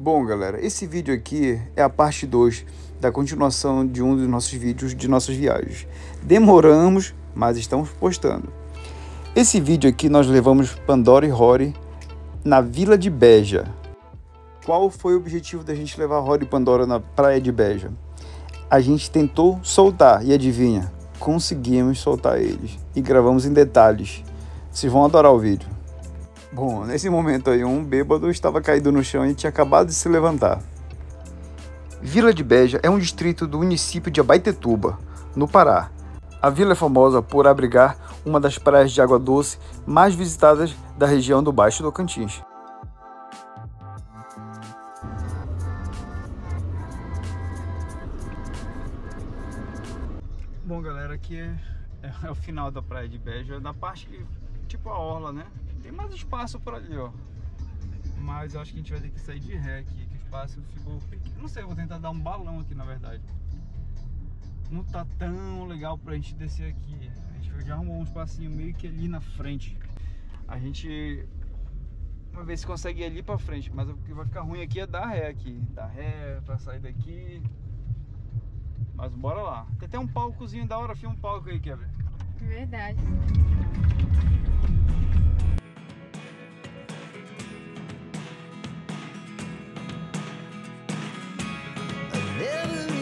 Bom, galera, esse vídeo aqui é a parte 2 da continuação de um dos nossos vídeos de nossas viagens. Demoramos, mas estamos postando. Esse vídeo aqui nós levamos Pandora e Rory na Vila de Beja. Qual foi o objetivo da gente levar Rory e Pandora na praia de Beja? A gente tentou soltar e adivinha, conseguimos soltar eles e gravamos em detalhes. Vocês vão adorar o vídeo. Bom, nesse momento aí, um bêbado estava caído no chão e tinha acabado de se levantar. Vila de Beja é um distrito do município de Abaetetuba, no Pará. A vila é famosa por abrigar uma das praias de água doce mais visitadas da região do Baixo Tocantins. Bom, galera, aqui é, é, o final da praia de Beja, na parte que, tipo a orla, né? Tem mais espaço por ali, ó. Mas eu acho que a gente vai ter que sair de ré aqui, que o espaço ficou pequeno. Não sei, eu vou tentar dar um balão aqui, na verdade. Não tá tão legal pra gente descer aqui. A gente já arrumou um espacinho meio que ali na frente. A gente... Vamos ver se consegue ir ali pra frente, mas o que vai ficar ruim aqui é dar ré aqui. Dar ré pra sair daqui. Mas bora lá. Tem até um palcozinho da hora, filma um palco aí, Kevin. Verdade. Never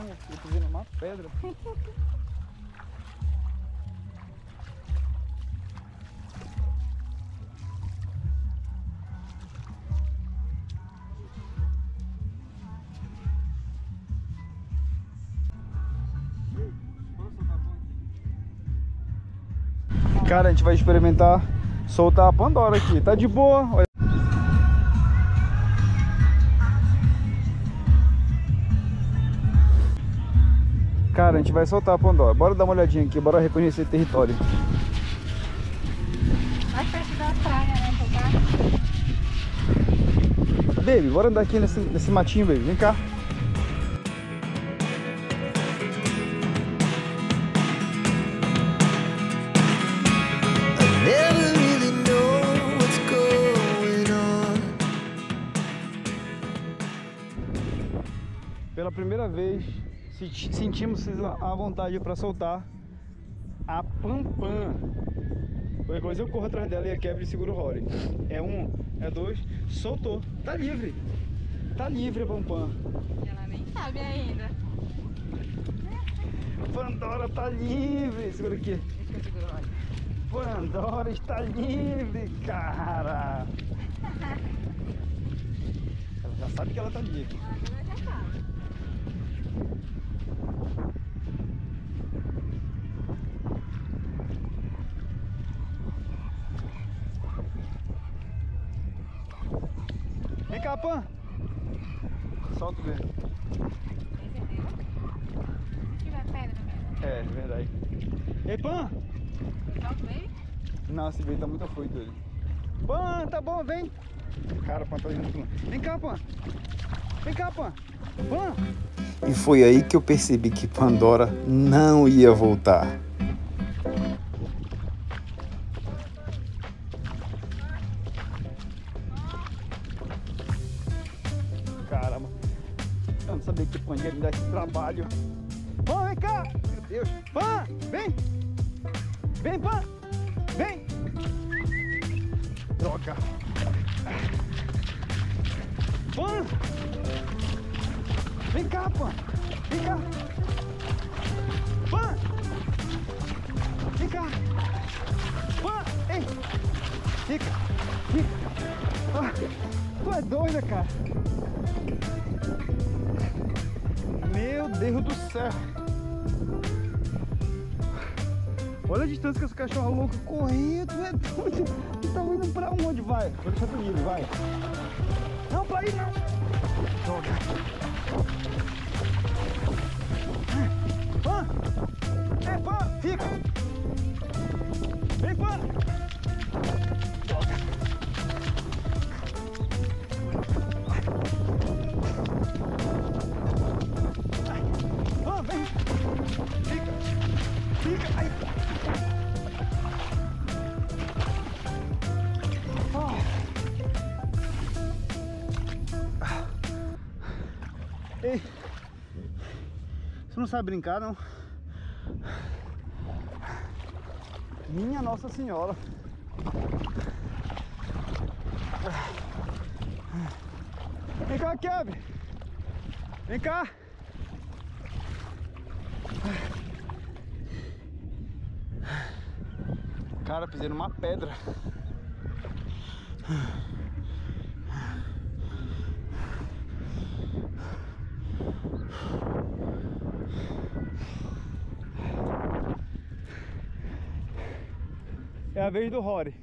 Caramba, eu tô vendo uma pedra. Cara, a gente vai experimentar soltar a Pandora aqui. Tá de boa. Olha. Cara, a gente vai soltar a Pandora. Bora dar uma olhadinha aqui, bora reconhecer território. Mais perto da praia, né? Tocar. Baby, bora andar aqui nesse, nesse matinho, baby. Vem cá. Pela primeira vez, sentimos a vontade para soltar a Pampam. Qualquer coisa eu corro atrás dela e a quebra e seguro o Rory. É um, é dois, soltou. Tá livre. Tá livre a Pampam. Ela nem sabe ainda. Pandora tá livre. Segura aqui. Pandora está livre, cara. Ela já sabe que ela tá livre. Ela já sabe. Cá, Pan. Solta o pedra, né? É, verdade. Ei, Pan. Não, esse veio tá muito afoito ele. Pan, tá bom, vem. Cara, Pan tá longe. Vem cá, Pan. Vem cá, Pan. Pan. E foi aí que eu percebi que Pandora não ia voltar. Trabalho. Pan, vem cá. Meu Deus. Pan, vem. Vem, Pan. Vem. Droga. Pan. Vem cá, Pan. Vem cá. Pan. Vem cá. Pan. Ei. Fica. Fica. Ah, tu é doida, cara. Meu Deus do céu. Olha a distância que essa cachorra é louca correndo, né? é doido. Tá indo pra onde vai? Vou deixar comigo, vai. Não, pra ir não. Droga. Ah, é, pá, fica. Vem, pá. Não sabe brincar, não? Minha Nossa Senhora. Vem cá, Kevin. Vem cá. Cara, pisei numa pedra. É a vez do Rory.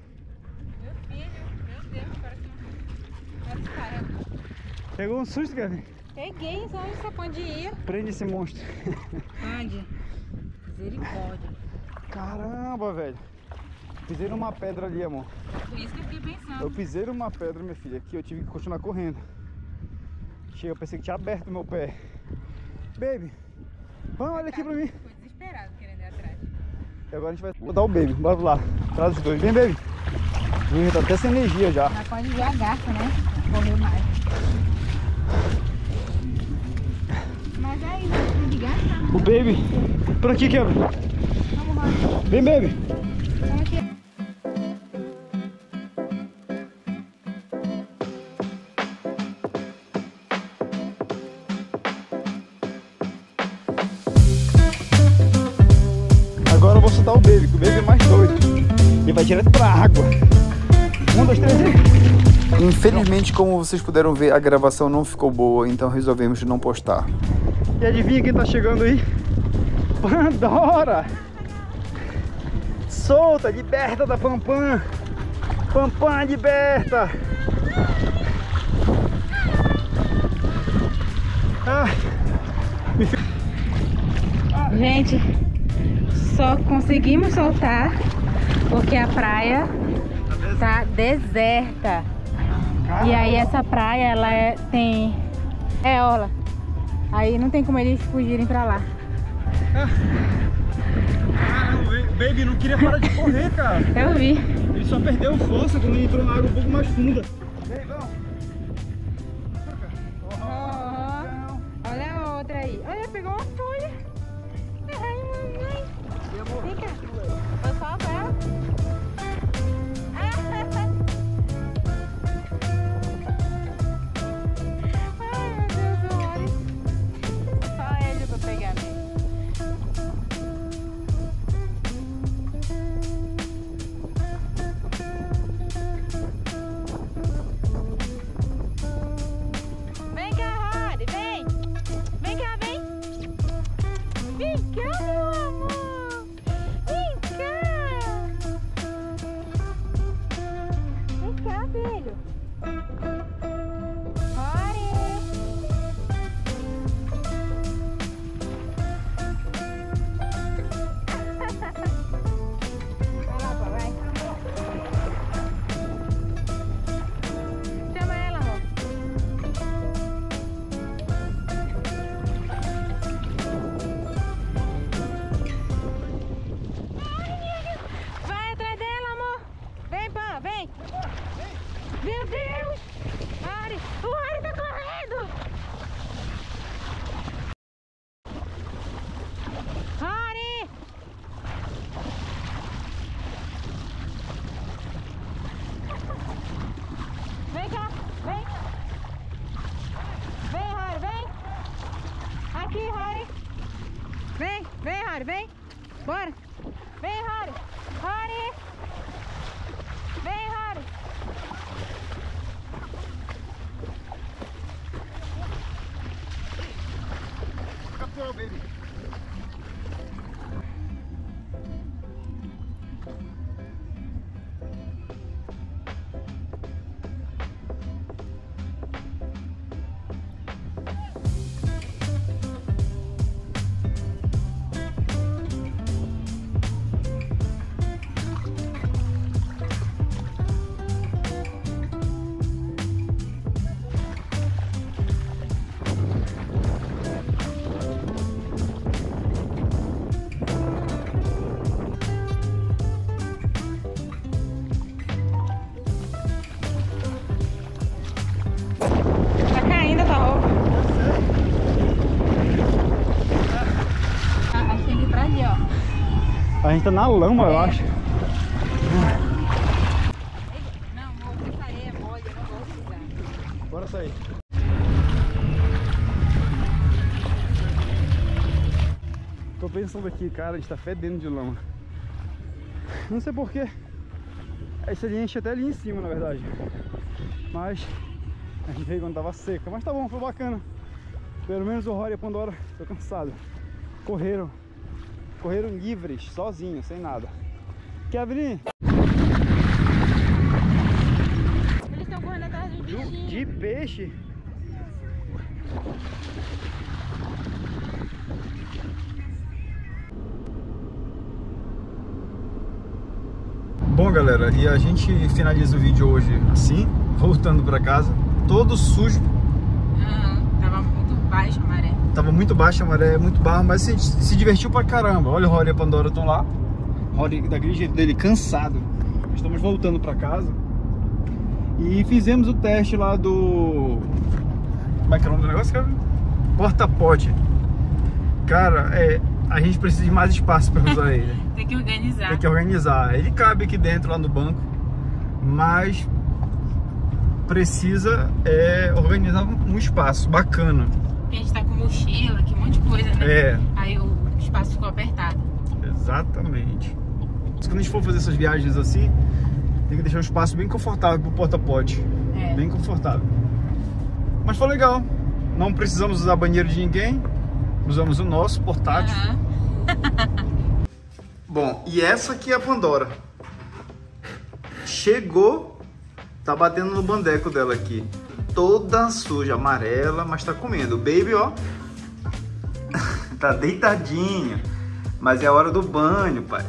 Meu filho, meu Deus, parece um. Parece. Pegou um susto, Kevin. Peguei, só onde você pode ir. Prende esse monstro. Onde? Misericórdia. Caramba, velho. Pisei numa pedra ali, amor. Por isso que eu fiquei pensando. Eu pisei numa pedra, minha filha. Aqui eu tive que continuar correndo. Chega, eu pensei que tinha aberto meu pé. Baby, vamos, olha aqui pra mim. E agora a gente vai botar o baby. Bora lá. Traz os dois. Vem, baby. Ih, tá até sem energia já. Mas pode ver a garça, né? Correu mais. Mas aí, de garça? O baby. Por aqui, Kevin. Vamos lá. Vem, baby. Direto pra água. Um, dois, três e... Infelizmente, como vocês puderam ver, a gravação não ficou boa, então resolvemos não postar. E adivinha quem tá chegando aí? Pandora! Solta, liberta da Pampam! Pampam, liberta! Ai, Gente, só conseguimos soltar porque a praia tá deserta. E aí essa praia, ela é, tem... É orla. Aí não tem como eles fugirem pra lá. Caramba, o Baby não queria parar de correr, cara. Eu vi. Ele só perdeu força quando ele entrou na água um pouco mais funda. Olha a outra aí. Olha, pegou uma Tá caindo a tua roupa. Tá, pra ali, ó. A gente tá na lama, é. eu acho. Não, vou areia é mole, eu não vou usar. Bora sair. Tô pensando aqui, cara, a gente tá fedendo de lama. Não sei porquê. Essa linha enche até ali em cima, na verdade. Mas a gente veio quando tava seca. Mas tá bom, foi bacana. Pelo menos o Rory e a Pandora, tô cansado. Correram. Correram livres, sozinhos, sem nada. Kevin, Eles estão correndo atrás de, bichinhos. de peixe. Bom, galera, e a gente finaliza o vídeo hoje assim, voltando pra casa, todo sujo. Aham, tava muito baixa a maré. Tava muito baixa a maré, muito barro, mas se, se divertiu pra caramba. Olha o Rory e a Pandora estão lá. Rory daquele jeito dele, cansado. Estamos voltando pra casa. E fizemos o teste lá do. Como é que é o nome do negócio, cara? Porta-pote. Cara, é, a gente precisa de mais espaço para usar ele. Tem que organizar. Tem que organizar. Ele cabe aqui dentro, lá no banco, mas precisa é, organizar um espaço bacana. Porque a gente tá com mochila, que um monte de coisa, né? É. Aí o espaço ficou apertado. Exatamente. Quando a gente for fazer essas viagens assim, tem que deixar um espaço bem confortável pro porta-pote. É. Bem confortável. Mas foi legal. Não precisamos usar banheiro de ninguém. Usamos o nosso portátil. Aham. Bom, e essa aqui é a Pandora. Chegou, tá batendo no bandeco dela aqui. Toda suja, amarela, mas tá comendo. O baby, ó, tá deitadinho. Mas é a hora do banho, pai.